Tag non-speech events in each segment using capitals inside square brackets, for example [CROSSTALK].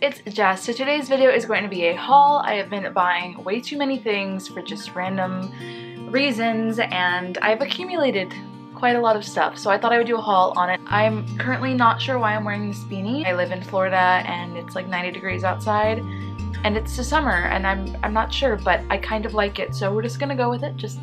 guys, it's Jess. So today's video is going to be a haul. I have been buying way too many things for just random reasons and I've accumulated quite a lot of stuff so I thought I would do a haul on it. I'm currently not sure why I'm wearing this beanie. I live in Florida and it's like 90 degrees outside and it's the summer and I'm, I'm not sure but I kind of like it so we're just gonna go with it. Just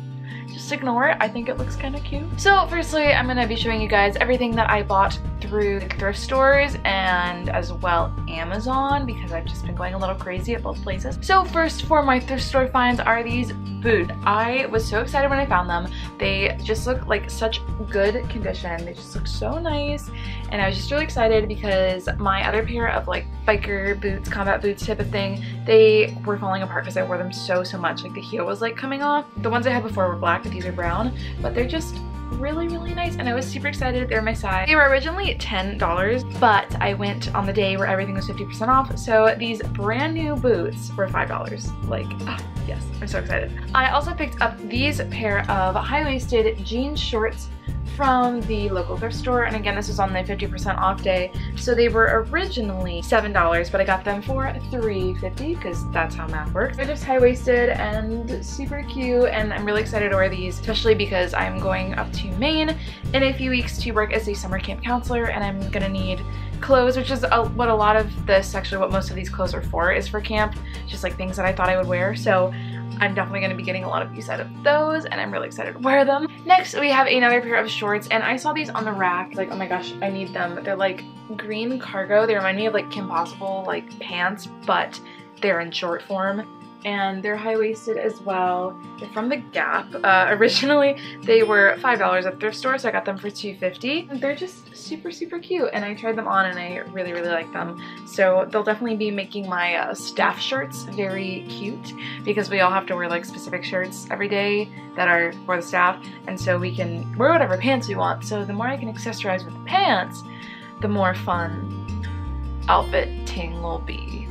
just ignore it. I think it looks kind of cute. So firstly, I'm going to be showing you guys everything that I bought through thrift stores and as well Amazon because I've just been going a little crazy at both places. So first for my thrift store finds are these boots. I was so excited when I found them. They just look like such good condition. They just look so nice and I was just really excited because my other pair of like biker boots, combat boots type of thing, they were falling apart because I wore them so so much. Like the heel was like coming off. The ones I had before were black, but these are brown, but they're just really, really nice and I was super excited. They're my size. They were originally $10, but I went on the day where everything was 50% off. So these brand new boots were $5. Like, oh, yes, I'm so excited. I also picked up these pair of high-waisted jean shorts from the local thrift store and again this was on the 50% off day so they were originally $7 but I got them for $3.50 because that's how math works. They're just high-waisted and super cute and I'm really excited to wear these especially because I'm going up to Maine in a few weeks to work as a summer camp counselor and I'm gonna need clothes which is a, what a lot of this actually what most of these clothes are for is for camp just like things that I thought I would wear so I'm definitely going to be getting a lot of use out of those and I'm really excited to wear them. Next we have another pair of shorts and I saw these on the rack like oh my gosh I need them. They're like green cargo. They remind me of like Kim Possible like pants but they're in short form and they're high-waisted as well. They're from The Gap. Uh, [LAUGHS] originally, they were $5 at thrift store, so I got them for $2.50. They're just super, super cute, and I tried them on and I really, really like them. So they'll definitely be making my uh, staff shirts very cute because we all have to wear like specific shirts every day that are for the staff, and so we can wear whatever pants we want. So the more I can accessorize with the pants, the more fun outfit ting will be.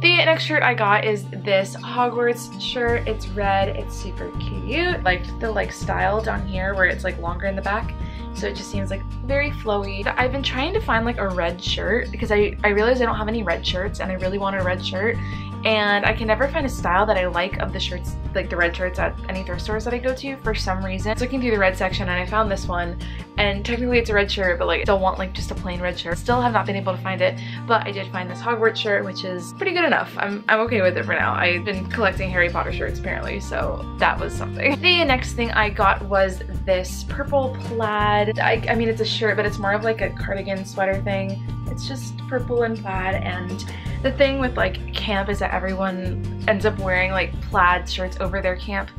The next shirt I got is this Hogwarts shirt. It's red. It's super cute. Like the like style down here where it's like longer in the back. So it just seems like very flowy. I've been trying to find like a red shirt because I, I realized I don't have any red shirts and I really wanted a red shirt and I can never find a style that I like of the shirts, like the red shirts at any thrift stores that I go to for some reason. I was looking through the red section and I found this one and technically it's a red shirt but like I still want like just a plain red shirt. Still have not been able to find it but I did find this Hogwarts shirt which is pretty good enough. I'm, I'm okay with it for now. I've been collecting Harry Potter shirts apparently so that was something. [LAUGHS] The next thing I got was this purple plaid. I, I mean it's a shirt but it's more of like a cardigan sweater thing. It's just purple and plaid and the thing with like camp is that everyone ends up wearing like plaid shirts over their camp,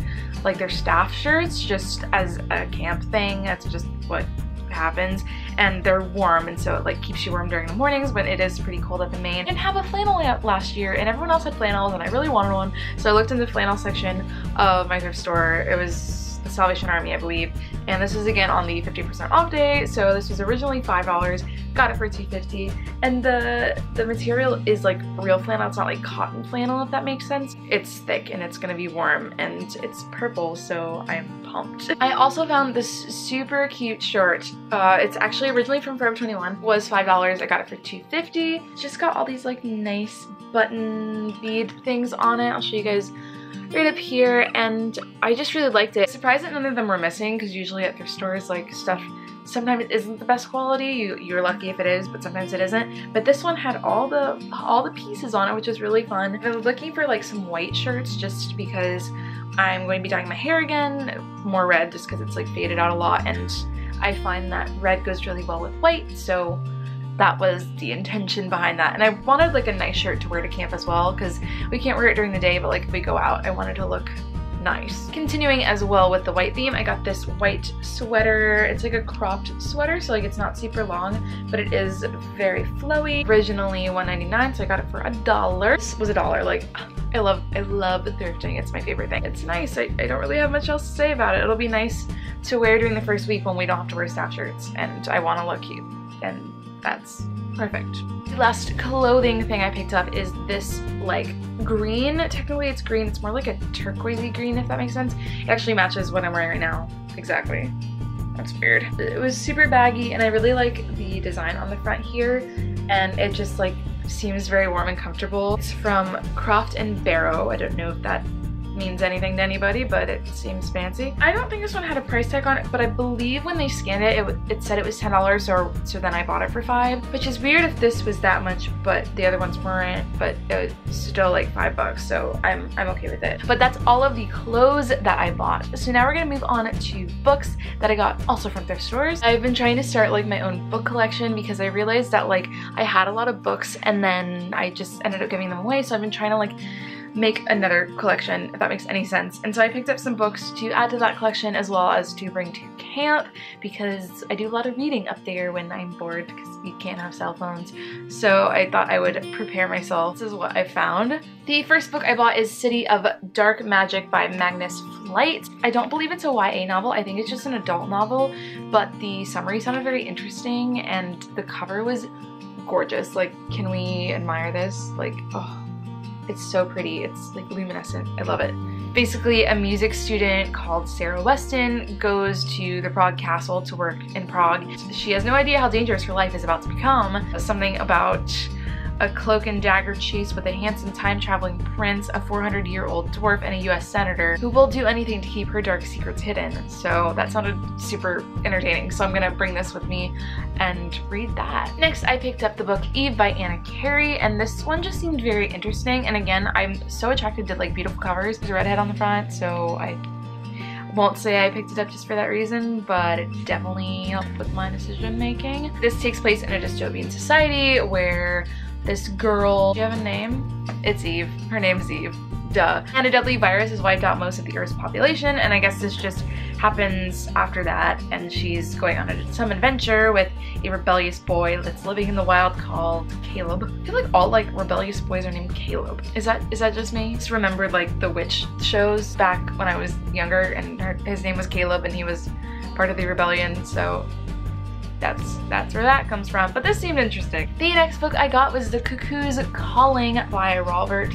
like their staff shirts just as a camp thing. That's just what happens and they're warm and so it like keeps you warm during the mornings when it is pretty cold up in Maine. I didn't have a flannel last year and everyone else had flannels and I really wanted one so I looked in the flannel section of my thrift store. It was Salvation Army I believe. And this is again on the 50% off day. So this was originally $5 got it for 250 and the the material is like real flannel. It's not like cotton flannel if that makes sense. It's thick and it's gonna be warm and it's purple so I'm pumped. I also found this super cute shirt. Uh, it's actually originally from Forever 21 was five dollars. I got it for 250 it's just got all these like nice button bead things on it. I'll show you guys right up here and I just really liked it. Surprised that none of them were missing because usually at thrift stores like stuff sometimes isn't the best quality. You, you're lucky if it is, but sometimes it isn't. But this one had all the all the pieces on it, which was really fun. I was looking for like some white shirts just because I'm going to be dyeing my hair again, more red just because it's like faded out a lot and I find that red goes really well with white, so that was the intention behind that. And I wanted like a nice shirt to wear to camp as well because we can't wear it during the day, but like if we go out, I wanted to look nice. Continuing as well with the white theme, I got this white sweater. It's like a cropped sweater, so like it's not super long, but it is very flowy. Originally $1.99, so I got it for a dollar. This was a dollar, like I love, I love thrifting. It's my favorite thing. It's nice. I, I don't really have much else to say about it. It'll be nice to wear during the first week when we don't have to wear staff shirts and I want to look cute. And that's perfect. The last clothing thing I picked up is this like green. Technically it's green. It's more like a turquoisey green if that makes sense. It actually matches what I'm wearing right now. Exactly. That's weird. It was super baggy and I really like the design on the front here and it just like seems very warm and comfortable. It's from Croft and Barrow. I don't know if that means anything to anybody, but it seems fancy. I don't think this one had a price tag on it, but I believe when they scanned it, it, it said it was $10, or so then I bought it for five, which is weird if this was that much, but the other ones weren't, but it was still like five bucks, so I'm, I'm okay with it. But that's all of the clothes that I bought. So now we're gonna move on to books that I got also from thrift stores. I've been trying to start like my own book collection because I realized that like I had a lot of books and then I just ended up giving them away, so I've been trying to like make another collection, if that makes any sense. And so I picked up some books to add to that collection as well as to bring to camp because I do a lot of reading up there when I'm bored because you can't have cell phones. So I thought I would prepare myself. This is what I found. The first book I bought is City of Dark Magic by Magnus Flyte. I don't believe it's a YA novel. I think it's just an adult novel, but the summary sounded very interesting and the cover was gorgeous. Like, can we admire this? Like, oh, it's so pretty. It's like luminescent. I love it. Basically, a music student called Sarah Weston goes to the Prague castle to work in Prague. She has no idea how dangerous her life is about to become. Something about a cloak and dagger chase with a handsome time-traveling prince, a 400-year-old dwarf, and a US senator who will do anything to keep her dark secrets hidden. So that sounded super entertaining, so I'm gonna bring this with me and read that. Next, I picked up the book Eve by Anna Carey, and this one just seemed very interesting, and again, I'm so attracted to like beautiful covers. There's a redhead on the front, so I won't say I picked it up just for that reason, but it definitely helped with my decision making. This takes place in a dystopian society where this girl, do you have a name? It's Eve. Her name's Eve. Duh. And a deadly virus has wiped out most of the Earth's population, and I guess this just happens after that, and she's going on a, some adventure with a rebellious boy that's living in the wild called Caleb. I feel like all like rebellious boys are named Caleb. Is that is that just me? Just remembered like the witch shows back when I was younger, and her, his name was Caleb, and he was part of the rebellion, so that's that's where that comes from. But this seemed interesting. The next book I got was The Cuckoo's Calling by Robert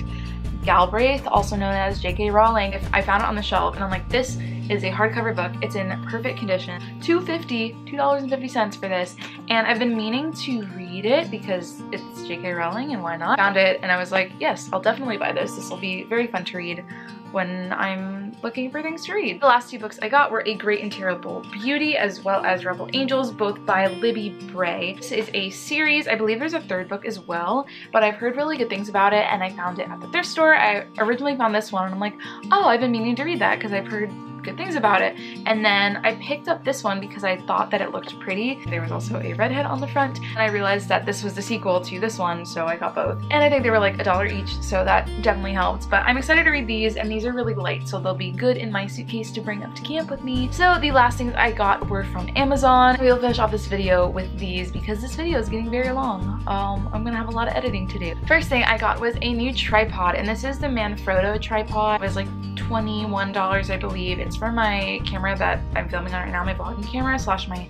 Galbraith, also known as J.K. Rowling. I found it on the shelf and I'm like, this is a hardcover book. It's in perfect condition. $2.50, $2.50 for this. And I've been meaning to read it because it's J.K. Rowling and why not? Found it and I was like, yes, I'll definitely buy this. This will be very fun to read when I'm looking for things to read. The last two books I got were A Great and Terrible Beauty as well as Rebel Angels, both by Libby Bray. This is a series, I believe there's a third book as well, but I've heard really good things about it and I found it at the thrift store. I originally found this one and I'm like, oh, I've been meaning to read that because I've heard good things about it. And then I picked up this one because I thought that it looked pretty. There was also a redhead on the front and I realized that this was the sequel to this one so I got both. And I think they were like a dollar each so that definitely helped. But I'm excited to read these and these are really light so they'll be good in my suitcase to bring up to camp with me. So the last things I got were from Amazon. We'll finish off this video with these because this video is getting very long. Um, I'm gonna have a lot of editing to do. First thing I got was a new tripod and this is the Manfrotto tripod. It was like $21 I believe. It's for my camera that I'm filming on right now, my vlogging camera slash my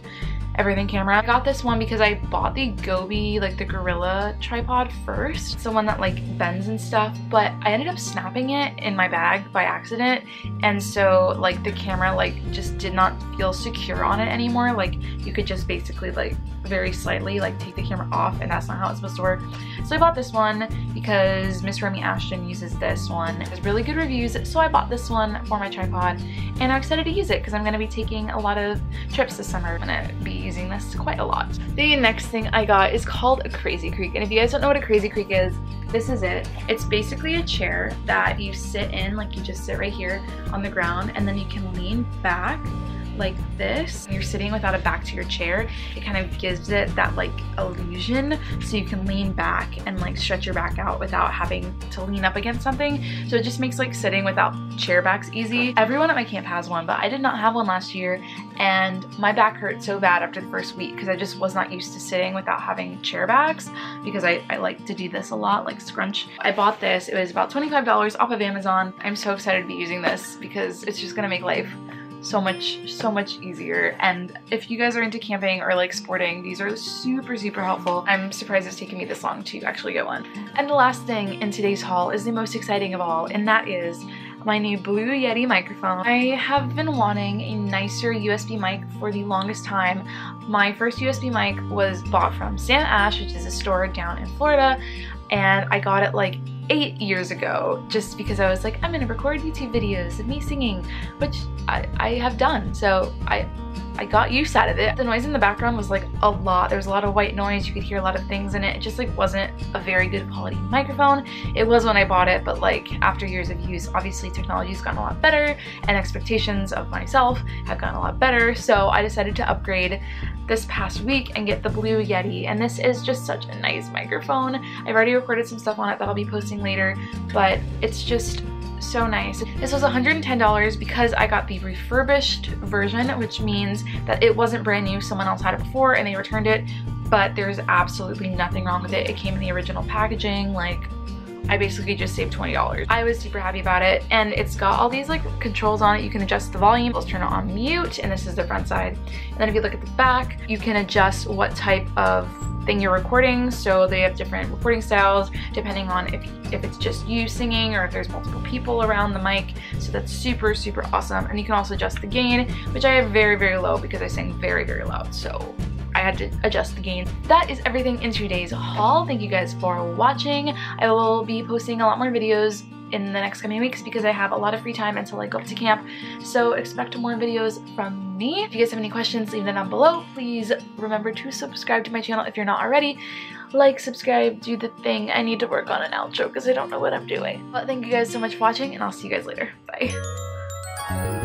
everything camera. I got this one because I bought the Joby, like the Gorilla tripod first. It's the one that like bends and stuff, but I ended up snapping it in my bag by accident. And so like the camera like just did not feel secure on it anymore. Like you could just basically like very slightly like take the camera off and that's not how it's supposed to work. So I bought this one because Miss Remy Ashton uses this one. It has really good reviews so I bought this one for my tripod and I'm excited to use it because I'm going to be taking a lot of trips this summer. I'm going to be using this quite a lot. The next thing I got is called a Crazy Creek and if you guys don't know what a Crazy Creek is, this is it. It's basically a chair that you sit in, like you just sit right here on the ground and then you can lean back like this, you're sitting without a back to your chair, it kind of gives it that like illusion so you can lean back and like stretch your back out without having to lean up against something. So it just makes like sitting without chair backs easy. Everyone at my camp has one, but I did not have one last year and my back hurt so bad after the first week because I just was not used to sitting without having chair backs because I, I like to do this a lot, like scrunch. I bought this, it was about $25 off of Amazon. I'm so excited to be using this because it's just gonna make life so much, so much easier. And if you guys are into camping or like sporting, these are super, super helpful. I'm surprised it's taken me this long to actually get one. And the last thing in today's haul is the most exciting of all, and that is my new Blue Yeti microphone. I have been wanting a nicer USB mic for the longest time. My first USB mic was bought from Sam Ash, which is a store down in Florida, and I got it like eight years ago just because I was like, I'm gonna record YouTube videos of me singing, which I, I have done. So I I got use out of it. The noise in the background was like a lot. There was a lot of white noise. You could hear a lot of things in it. It just like wasn't a very good quality microphone. It was when I bought it, but like after years of use, obviously technology's gotten a lot better and expectations of myself have gotten a lot better. So I decided to upgrade this past week and get the Blue Yeti. And this is just such a nice microphone. I've already recorded some stuff on it that I'll be posting later, but it's just so nice. This was $110 because I got the refurbished version, which means that it wasn't brand new. Someone else had it before and they returned it, but there's absolutely nothing wrong with it. It came in the original packaging, like I basically just saved $20. I was super happy about it and it's got all these like controls on it. You can adjust the volume. Let's turn it on mute and this is the front side. And then if you look at the back, you can adjust what type of thing you're recording. So they have different recording styles depending on if, if it's just you singing or if there's multiple people around the mic. So that's super, super awesome. And you can also adjust the gain, which I have very, very low because I sing very, very loud. So I had to adjust the gain. That is everything in today's haul. Thank you guys for watching. I will be posting a lot more videos in the next coming weeks because I have a lot of free time until I go up to camp. So expect more videos from me. If you guys have any questions, leave them down below. Please remember to subscribe to my channel if you're not already. Like, subscribe, do the thing. I need to work on an outro because I don't know what I'm doing. But thank you guys so much for watching and I'll see you guys later. Bye.